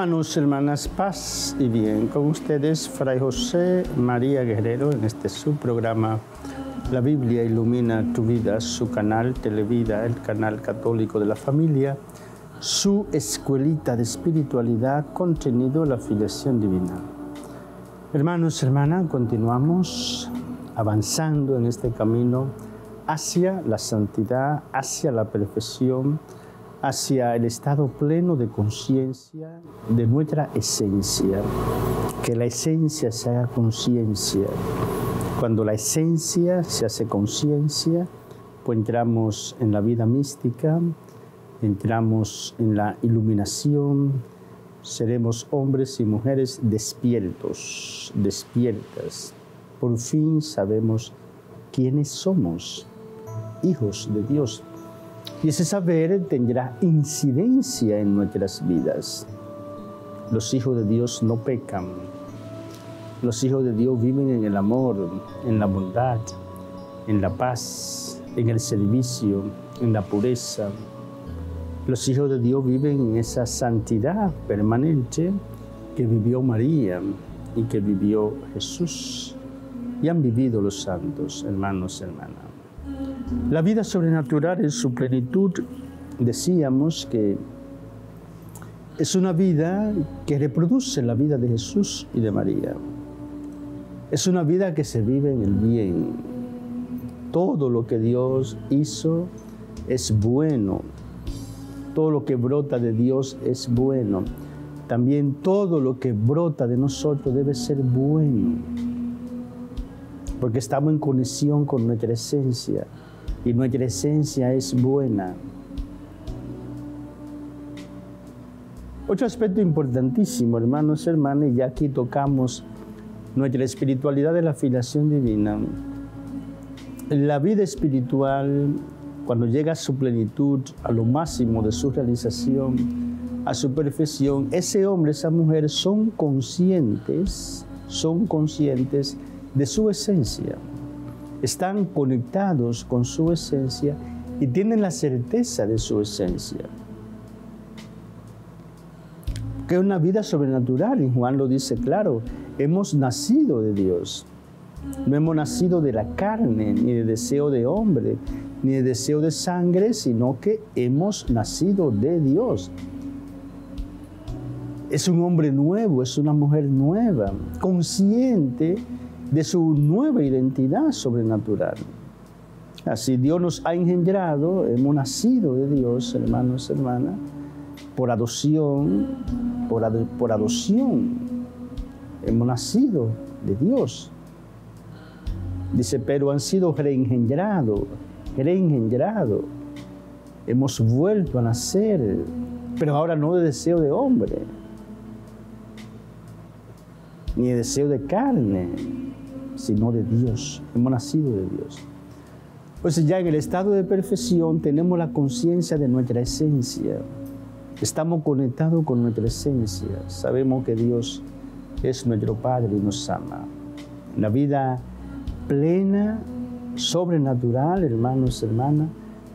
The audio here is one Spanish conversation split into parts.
Hermanos, hermanas, paz y bien. Con ustedes, Fray José María Guerrero, en este subprograma La Biblia ilumina tu vida, su canal Televida, el canal católico de la familia, su escuelita de espiritualidad, contenido la filiación divina. Hermanos, hermanas, continuamos avanzando en este camino hacia la santidad, hacia la perfección, hacia el estado pleno de conciencia de nuestra esencia. Que la esencia se haga conciencia. Cuando la esencia se hace conciencia, pues entramos en la vida mística, entramos en la iluminación, seremos hombres y mujeres despiertos, despiertas. Por fin sabemos quiénes somos, hijos de Dios, y ese saber tendrá incidencia en nuestras vidas. Los hijos de Dios no pecan. Los hijos de Dios viven en el amor, en la bondad, en la paz, en el servicio, en la pureza. Los hijos de Dios viven en esa santidad permanente que vivió María y que vivió Jesús. Y han vivido los santos, hermanos y hermanas. La vida sobrenatural en su plenitud, decíamos que es una vida que reproduce la vida de Jesús y de María. Es una vida que se vive en el bien. Todo lo que Dios hizo es bueno. Todo lo que brota de Dios es bueno. También todo lo que brota de nosotros debe ser bueno. Porque estamos en conexión con nuestra esencia y nuestra esencia es buena. Otro aspecto importantísimo, hermanos y hermanas, ya aquí tocamos nuestra espiritualidad de la filiación divina. La vida espiritual, cuando llega a su plenitud, a lo máximo de su realización, a su perfección, ese hombre, esa mujer son conscientes, son conscientes de su esencia están conectados con su esencia y tienen la certeza de su esencia. Que es una vida sobrenatural, y Juan lo dice claro, hemos nacido de Dios. No hemos nacido de la carne, ni de deseo de hombre, ni de deseo de sangre, sino que hemos nacido de Dios. Es un hombre nuevo, es una mujer nueva, consciente de su nueva identidad sobrenatural. Así Dios nos ha engendrado, hemos nacido de Dios, hermanos, hermanas, por adopción, por, por adopción. Hemos nacido de Dios. Dice, pero han sido reengendrados, reengendrados. Hemos vuelto a nacer, pero ahora no de deseo de hombre, ni de deseo de carne, sino de Dios. Hemos nacido de Dios. Pues ya en el estado de perfección tenemos la conciencia de nuestra esencia. Estamos conectados con nuestra esencia. Sabemos que Dios es nuestro Padre y nos ama. La vida plena, sobrenatural, hermanos, hermanas,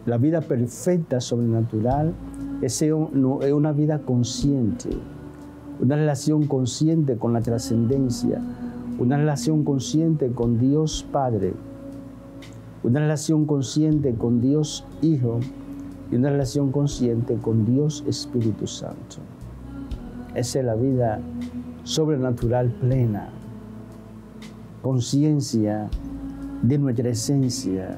la vida perfecta, sobrenatural, es una vida consciente, una relación consciente con la trascendencia, una relación consciente con Dios Padre, una relación consciente con Dios Hijo. Y una relación consciente con Dios Espíritu Santo. Esa es la vida sobrenatural plena, conciencia de nuestra esencia,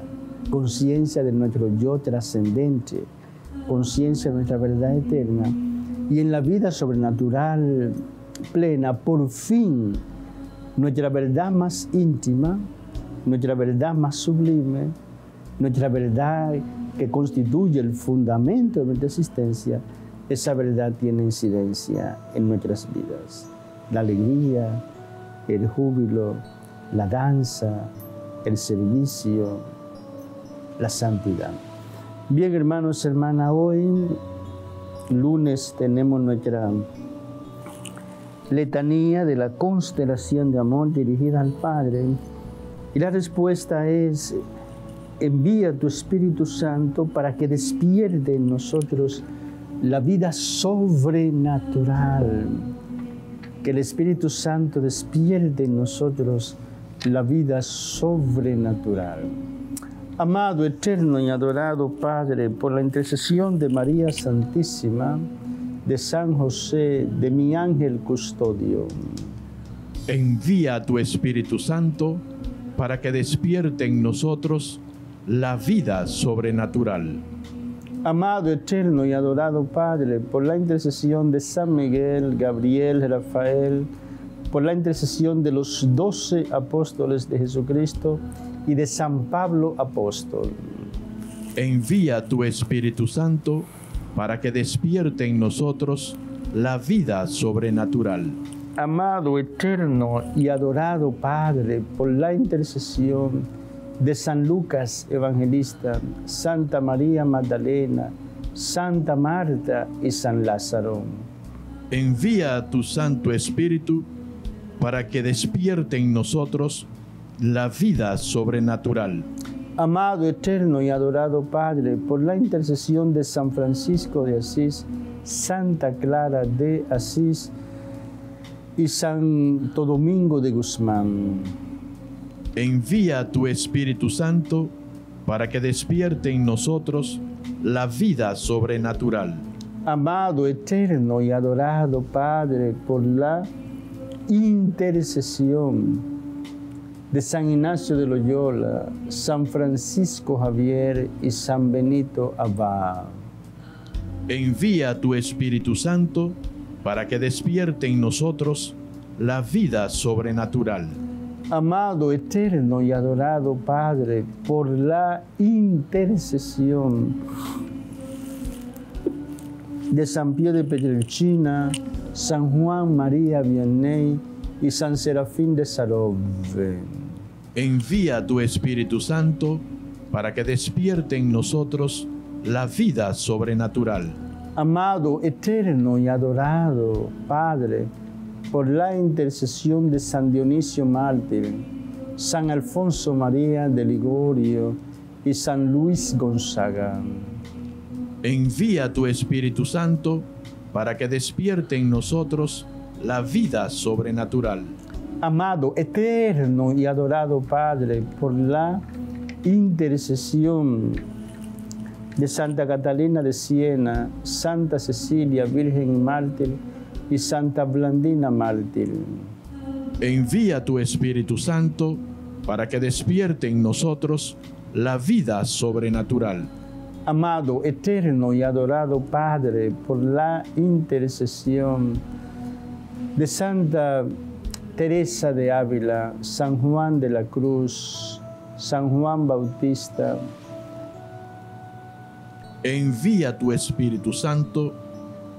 conciencia de nuestro yo trascendente, conciencia de nuestra verdad eterna. Y en la vida sobrenatural plena, por fin nuestra verdad más íntima, nuestra verdad más sublime, nuestra verdad que constituye el fundamento de nuestra existencia, esa verdad tiene incidencia en nuestras vidas. La alegría, el júbilo, la danza, el servicio, la santidad. Bien, hermanos, hermanas, hoy, lunes, tenemos nuestra letanía de la constelación de amor dirigida al Padre. Y la respuesta es, envía tu Espíritu Santo para que despierte en nosotros la vida sobrenatural. Que el Espíritu Santo despierte en nosotros la vida sobrenatural. Amado, eterno y adorado Padre, por la intercesión de María Santísima, de San José, de mi ángel custodio. Envía tu Espíritu Santo para que despierte en nosotros la vida sobrenatural. Amado, eterno y adorado Padre, por la intercesión de San Miguel, Gabriel, Rafael, por la intercesión de los doce apóstoles de Jesucristo y de San Pablo apóstol. Envía tu Espíritu Santo para que despierte en nosotros la vida sobrenatural. Amado, eterno y adorado Padre, por la intercesión de San Lucas Evangelista, Santa María Magdalena, Santa Marta y San Lázaro. Envía tu Santo Espíritu para que despierte en nosotros la vida sobrenatural. Amado, eterno y adorado Padre, por la intercesión de San Francisco de Asís, Santa Clara de Asís y Santo Domingo de Guzmán. Envía tu Espíritu Santo para que despierte en nosotros la vida sobrenatural. Amado, eterno y adorado Padre, por la intercesión de San Ignacio de Loyola, San Francisco Javier y San Benito Abad. Envía tu Espíritu Santo para que despierte en nosotros la vida sobrenatural. Amado, eterno y adorado Padre, por la intercesión de San Pío de Petrelcina, San Juan María Vianney y San Serafín de Sarov. Envía tu Espíritu Santo para que despierte en nosotros la vida sobrenatural. Amado, eterno y adorado Padre, por la intercesión de San Dionisio Mártir, San Alfonso María de Ligorio y San Luis Gonzaga. Envía tu Espíritu Santo para que despierte en nosotros la vida sobrenatural. Amado, eterno y adorado Padre, por la intercesión de Santa Catalina de Siena, Santa Cecilia, Virgen Mártir, y Santa Blandina Mártir. Envía tu Espíritu Santo para que despierte en nosotros la vida sobrenatural. Amado, eterno y adorado Padre, por la intercesión de Santa Teresa de Ávila, San Juan de la Cruz, San Juan Bautista, envía tu Espíritu Santo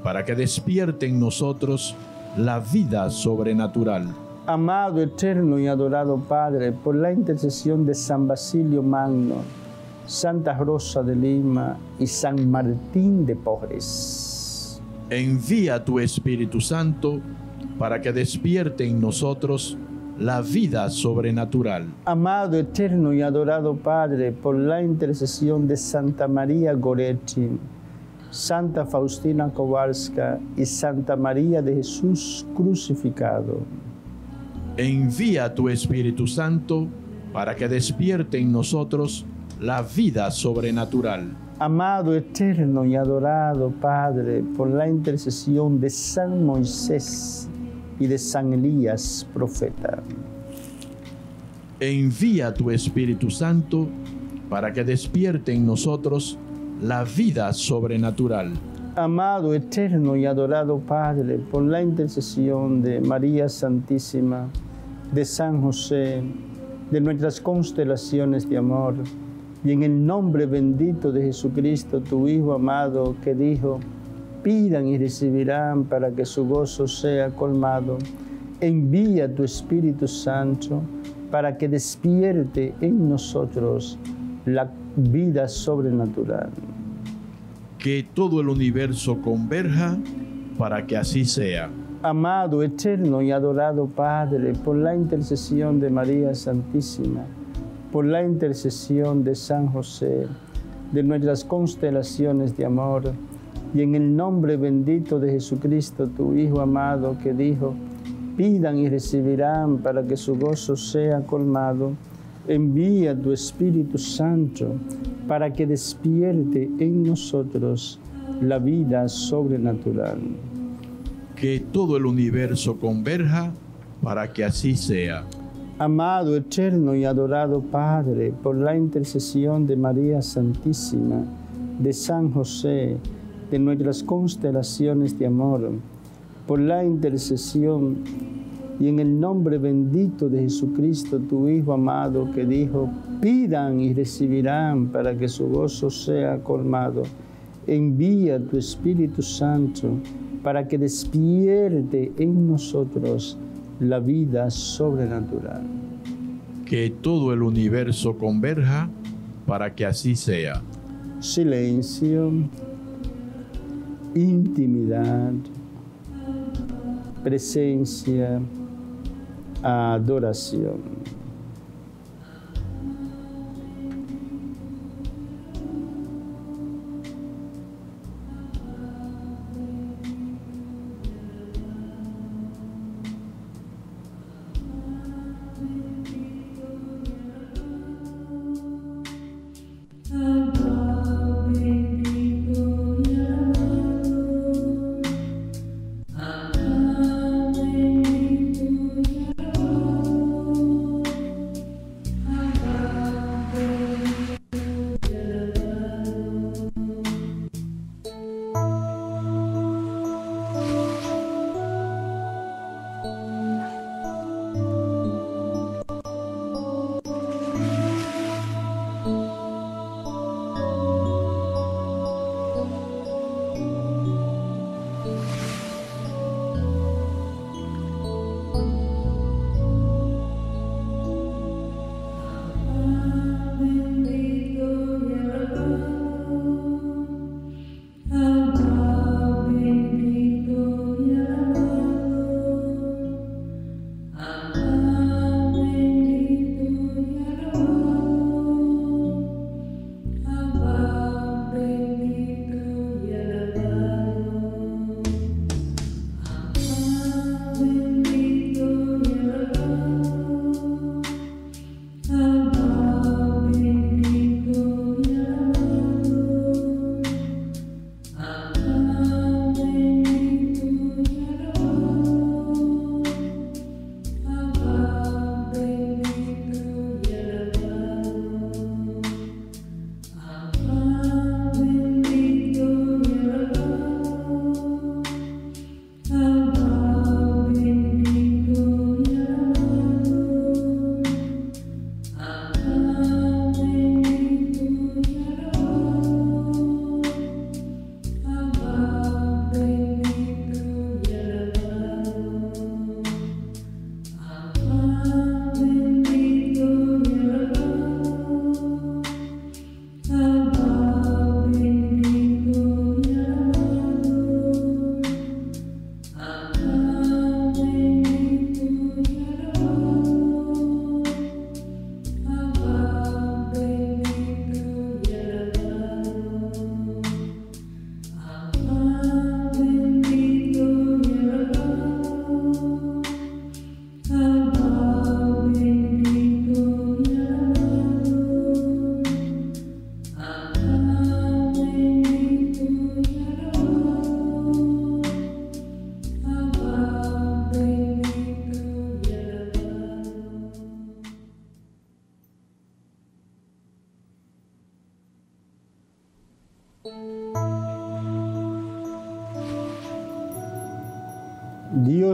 para que despierte en nosotros la vida sobrenatural. Amado, eterno y adorado Padre, por la intercesión de San Basilio Magno, Santa Rosa de Lima y San Martín de Porres. Envía tu Espíritu Santo para que despierte en nosotros la vida sobrenatural. Amado, eterno y adorado Padre, por la intercesión de Santa María Goretti, Santa Faustina Kowalska y Santa María de Jesús crucificado. Envía tu Espíritu Santo para que despierte en nosotros la vida sobrenatural. Amado, eterno y adorado Padre, por la intercesión de San Moisés y de San Elías, profeta. Envía tu Espíritu Santo para que despierte en nosotros la vida sobrenatural. Amado, eterno y adorado Padre, por la intercesión de María Santísima, de San José, de nuestras constelaciones de amor, y en el nombre bendito de Jesucristo, tu Hijo amado, que dijo, pidan y recibirán para que su gozo sea colmado. Envía tu Espíritu Santo para que despierte en nosotros la vida sobrenatural. Que todo el universo converja para que así sea. Amado, eterno y adorado Padre, por la intercesión de María Santísima, por la intercesión de San José, de nuestras constelaciones de amor, y en el nombre bendito de Jesucristo, tu Hijo amado, que dijo, pidan y recibirán para que su gozo sea colmado, envía tu Espíritu Santo para que despierte en nosotros la vida sobrenatural. Que todo el universo converja para que así sea. Amado, eterno y adorado Padre, por la intercesión de María Santísima, de San José, de nuestras constelaciones de amor, por la intercesión y en el nombre bendito de Jesucristo, tu Hijo amado, que dijo, pidan y recibirán para que su gozo sea colmado. Envía tu Espíritu Santo para que despierte en nosotros la vida sobrenatural. Que todo el universo converja para que así sea. Silencio intimidad, presencia, adoración.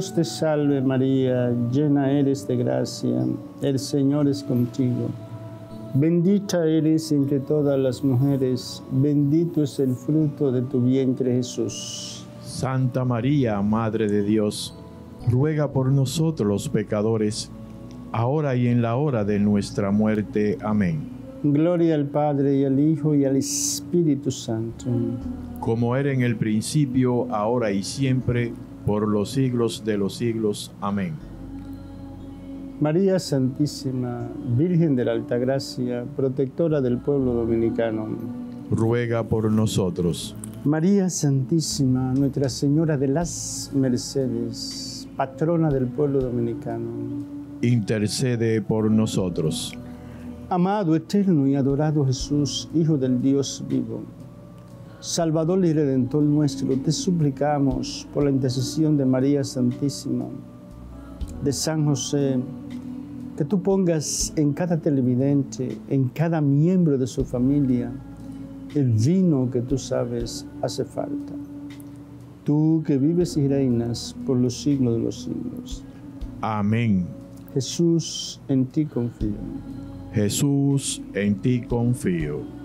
Dios te salve María, llena eres de gracia, el Señor es contigo. Bendita eres entre todas las mujeres, bendito es el fruto de tu vientre Jesús. Santa María, Madre de Dios, ruega por nosotros los pecadores, ahora y en la hora de nuestra muerte. Amén. Gloria al Padre y al Hijo y al Espíritu Santo. Como era en el principio, ahora y siempre, por los siglos de los siglos. Amén. María Santísima, Virgen de la Altagracia, protectora del pueblo dominicano, ruega por nosotros. María Santísima, Nuestra Señora de las Mercedes, patrona del pueblo dominicano, intercede por nosotros. Amado, eterno y adorado Jesús, Hijo del Dios vivo, Salvador y Redentor nuestro, te suplicamos por la intercesión de María Santísima, de San José, que tú pongas en cada televidente, en cada miembro de su familia, el vino que tú sabes hace falta. Tú que vives y reinas por los siglos de los siglos. Amén. Jesús, en ti confío. Jesús, en ti confío.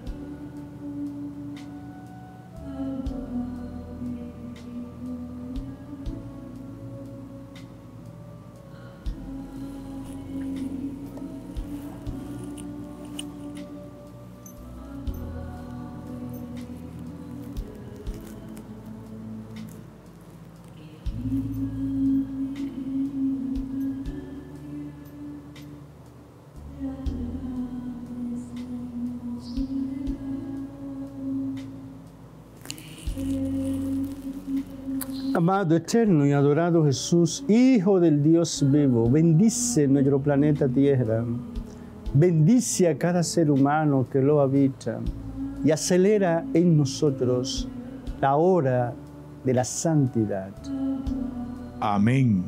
Amado, eterno y adorado Jesús, Hijo del Dios vivo, bendice nuestro planeta Tierra, bendice a cada ser humano que lo habita y acelera en nosotros la hora de la santidad. Amén.